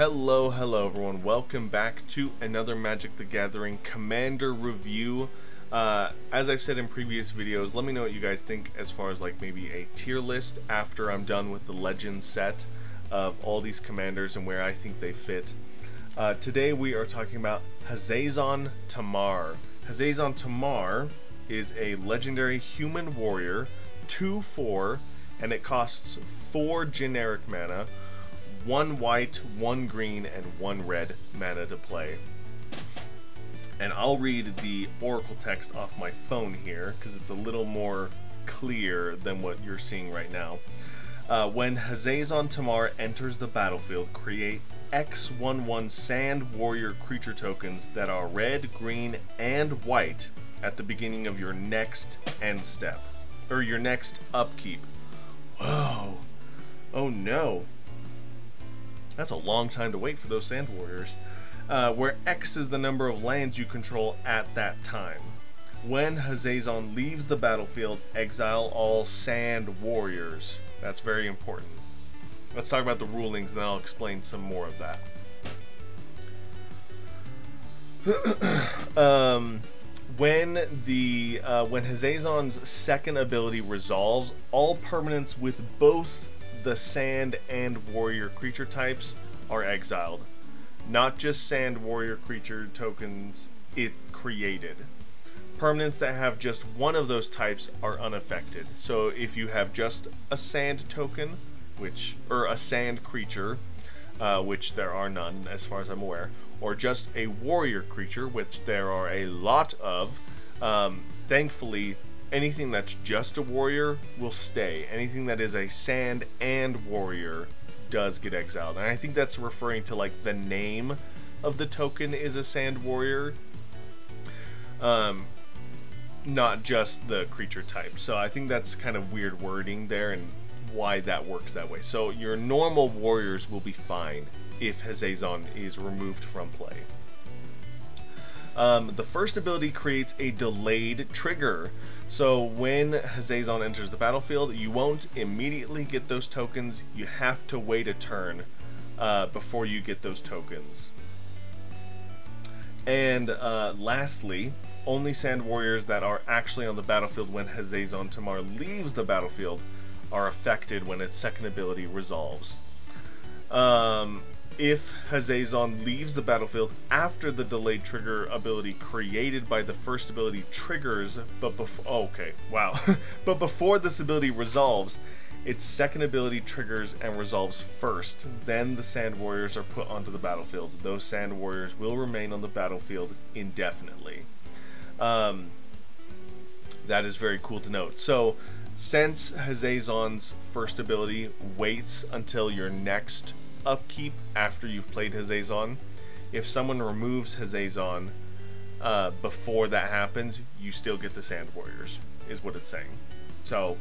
Hello, hello everyone. Welcome back to another Magic the Gathering Commander review. Uh, as I've said in previous videos, let me know what you guys think as far as like maybe a tier list after I'm done with the Legend set of all these commanders and where I think they fit. Uh, today we are talking about Hazezon Tamar. Hazezon Tamar is a legendary human warrior, 2-4, and it costs 4 generic mana, 1 white, 1 green, and 1 red mana to play. And I'll read the oracle text off my phone here, because it's a little more clear than what you're seeing right now. Uh, when Hazezon Tamar enters the battlefield, create X11 Sand Warrior creature tokens that are red, green, and white at the beginning of your next end step, or your next upkeep. Whoa. Oh no. That's a long time to wait for those Sand Warriors. Uh, where X is the number of lands you control at that time. When Hazezon leaves the battlefield, exile all Sand Warriors. That's very important. Let's talk about the rulings, and I'll explain some more of that. um, when the uh, when Hazezon's second ability resolves, all permanents with both the Sand and Warrior creature types are exiled. Not just Sand Warrior creature tokens it created. Permanents that have just one of those types are unaffected. So if you have just a Sand token, which or a Sand creature, uh, which there are none as far as I'm aware, or just a Warrior creature, which there are a lot of, um, thankfully anything that's just a warrior will stay. Anything that is a sand and warrior does get exiled. And I think that's referring to like the name of the token is a sand warrior. Um not just the creature type. So I think that's kind of weird wording there and why that works that way. So your normal warriors will be fine if Hazezon is removed from play. Um, the first ability creates a delayed trigger. So when Hazezon enters the battlefield, you won't immediately get those tokens. You have to wait a turn uh, before you get those tokens. And uh, lastly, only Sand Warriors that are actually on the battlefield when Hazezon Tamar leaves the battlefield are affected when its second ability resolves. Um, if Hazezon leaves the battlefield after the delayed trigger ability created by the first ability triggers, but before oh, okay, wow, but before this ability resolves, its second ability triggers and resolves first. Then the Sand Warriors are put onto the battlefield. Those Sand Warriors will remain on the battlefield indefinitely. Um, that is very cool to note. So, since Hazezon's first ability waits until your next upkeep after you've played Hazezon. If someone removes Hazezon uh, before that happens, you still get the Sand Warriors, is what it's saying. So,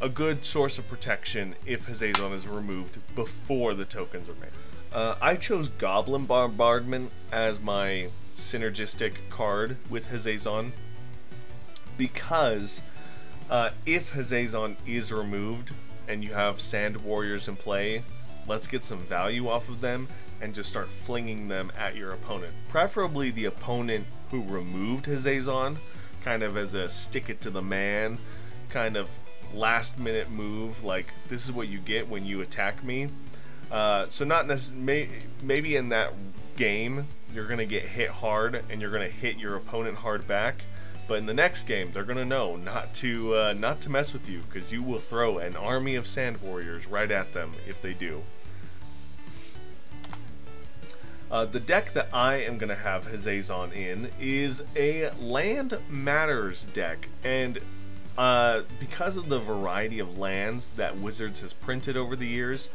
a good source of protection if Hazezon is removed before the tokens are made. Uh, I chose Goblin Bombardment as my synergistic card with Hazezon because uh, if Hazezon is removed and you have Sand Warriors in play, let's get some value off of them and just start flinging them at your opponent. Preferably the opponent who removed Hazezon, kind of as a stick it to the man, kind of last minute move, like this is what you get when you attack me. Uh, so not necessarily, maybe in that game, you're going to get hit hard and you're going to hit your opponent hard back. But in the next game, they're gonna know not to uh, not to mess with you because you will throw an army of sand warriors right at them if they do. Uh, the deck that I am going to have Hazezon in is a Land Matters deck, and uh, because of the variety of lands that Wizards has printed over the years,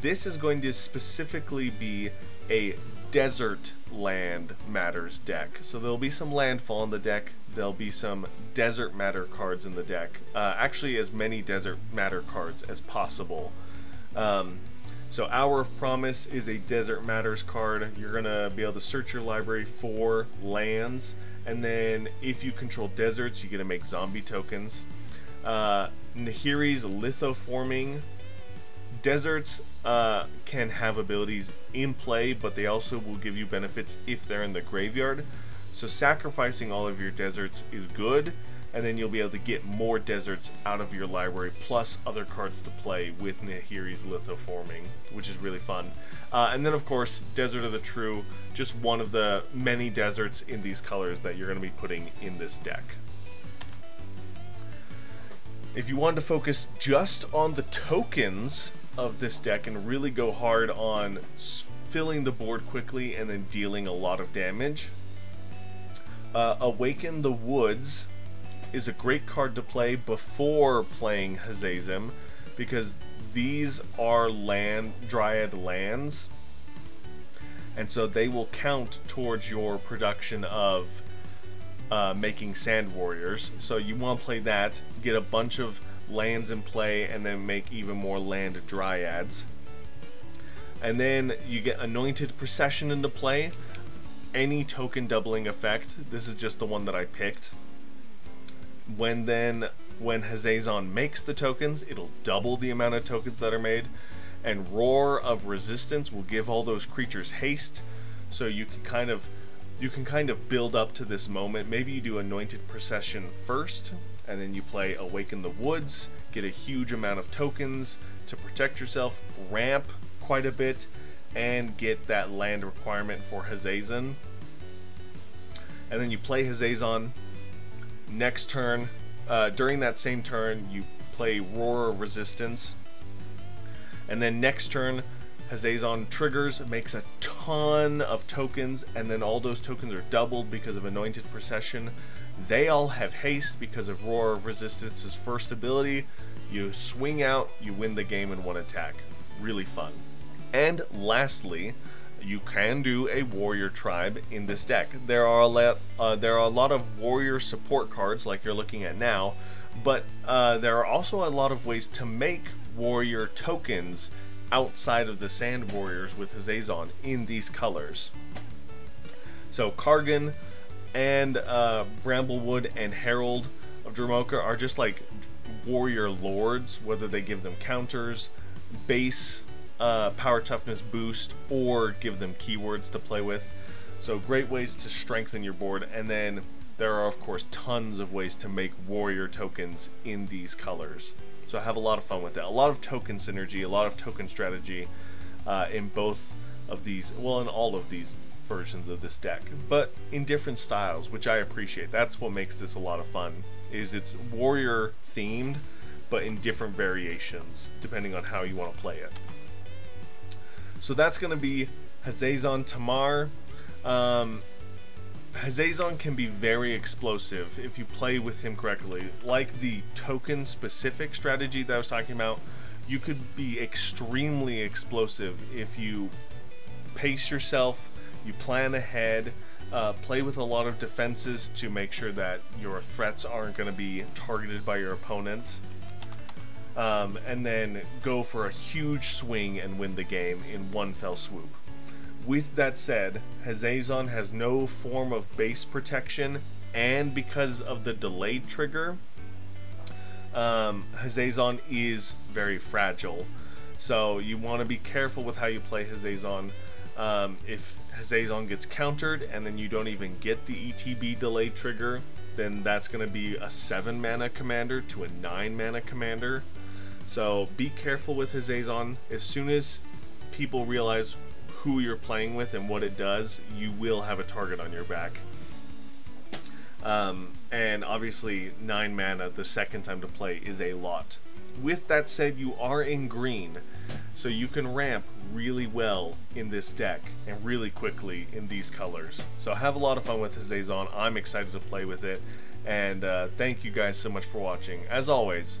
this is going to specifically be a Desert Land Matters deck. So there'll be some landfall in the deck, there'll be some Desert Matter cards in the deck, uh, actually as many Desert Matter cards as possible. Um, so Hour of Promise is a Desert Matters card. You're going to be able to search your library for lands, and then if you control deserts, you get to make zombie tokens. Uh, Nahiri's Lithoforming Deserts uh, can have abilities in play, but they also will give you benefits if they're in the graveyard. So sacrificing all of your deserts is good, and then you'll be able to get more deserts out of your library, plus other cards to play with Nahiri's Lithoforming, which is really fun. Uh, and then, of course, Desert of the True, just one of the many deserts in these colors that you're going to be putting in this deck. If you wanted to focus just on the tokens of this deck and really go hard on filling the board quickly and then dealing a lot of damage, uh, Awaken the Woods is a great card to play before playing Hazezon because these are land dryad lands and so they will count towards your production of uh, making sand warriors so you want to play that get a bunch of lands in play and then make even more land dryads and then you get anointed procession into play any token doubling effect. This is just the one that I picked. When then, when Hazezon makes the tokens, it'll double the amount of tokens that are made. And Roar of Resistance will give all those creatures haste. So you can kind of you can kind of build up to this moment. Maybe you do Anointed Procession first, and then you play Awaken the Woods, get a huge amount of tokens to protect yourself, ramp quite a bit, and get that land requirement for Hazezon. And then you play Hazezon. Next turn, uh, during that same turn, you play Roar of Resistance. And then next turn, Hazezon triggers, makes a ton of tokens, and then all those tokens are doubled because of Anointed Procession. They all have haste because of Roar of Resistance's first ability. You swing out, you win the game in one attack. Really fun. And lastly, you can do a warrior tribe in this deck. There are a lot, uh, there are a lot of warrior support cards like you're looking at now, but uh, there are also a lot of ways to make warrior tokens outside of the Sand Warriors with Hazezon in these colors. So Kargan and uh, Bramblewood and Herald of Dromoka are just like warrior lords, whether they give them counters, base uh, power toughness boost or give them keywords to play with. So great ways to strengthen your board. And then there are of course tons of ways to make warrior tokens in these colors. So I have a lot of fun with that. A lot of token synergy, a lot of token strategy uh, in both of these, well in all of these versions of this deck, but in different styles, which I appreciate. That's what makes this a lot of fun, is it's warrior themed, but in different variations, depending on how you want to play it. So that's going to be Hazezon Tamar. Um, Hazezon can be very explosive if you play with him correctly. Like the token specific strategy that I was talking about, you could be extremely explosive if you pace yourself, you plan ahead, uh, play with a lot of defenses to make sure that your threats aren't going to be targeted by your opponents um, and then go for a huge swing and win the game in one fell swoop. With that said, Hazezon has no form of base protection, and because of the delayed trigger, um, Hazezon is very fragile. So you want to be careful with how you play Hazezon. Um, if Hazezon gets countered and then you don't even get the ETB delayed trigger, then that's going to be a 7 mana commander to a 9 mana commander. So be careful with Hazezon. As soon as people realize who you're playing with and what it does, you will have a target on your back. Um, and obviously, 9 mana the second time to play is a lot. With that said, you are in green, so you can ramp really well in this deck and really quickly in these colors. So have a lot of fun with Hazezon. I'm excited to play with it, and uh, thank you guys so much for watching. As always,